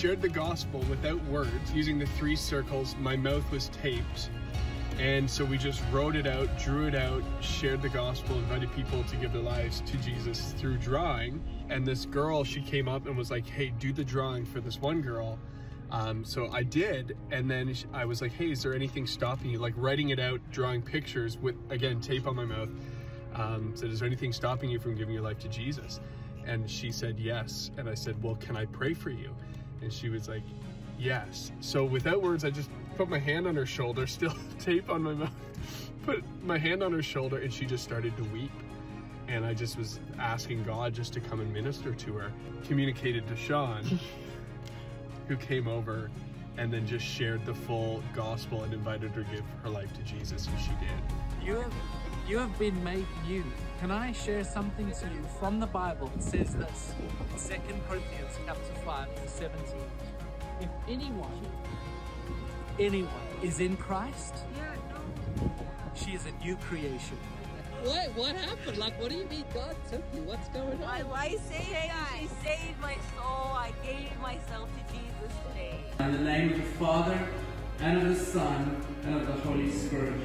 shared the gospel without words using the three circles. My mouth was taped. And so we just wrote it out, drew it out, shared the gospel, invited people to give their lives to Jesus through drawing. And this girl, she came up and was like, hey, do the drawing for this one girl. Um, so I did, and then I was like, "Hey, is there anything stopping you?" Like writing it out, drawing pictures with again tape on my mouth. Um, said, "Is there anything stopping you from giving your life to Jesus?" And she said, "Yes." And I said, "Well, can I pray for you?" And she was like, "Yes." So without words, I just put my hand on her shoulder, still tape on my mouth. Put my hand on her shoulder, and she just started to weep. And I just was asking God just to come and minister to her. Communicated to Sean. who came over and then just shared the full gospel and invited her to give her life to Jesus, and she did. You have, you have been made new. Can I share something to you from the Bible? It says this in 2 Corinthians chapter 5, verse 17. If anyone, anyone is in Christ, she is a new creation. What? What happened? Like, what do you mean God took you? What's going on? My wife saved She saved my soul. I gave myself to Jesus today. In the name of the Father, and of the Son, and of the Holy Spirit.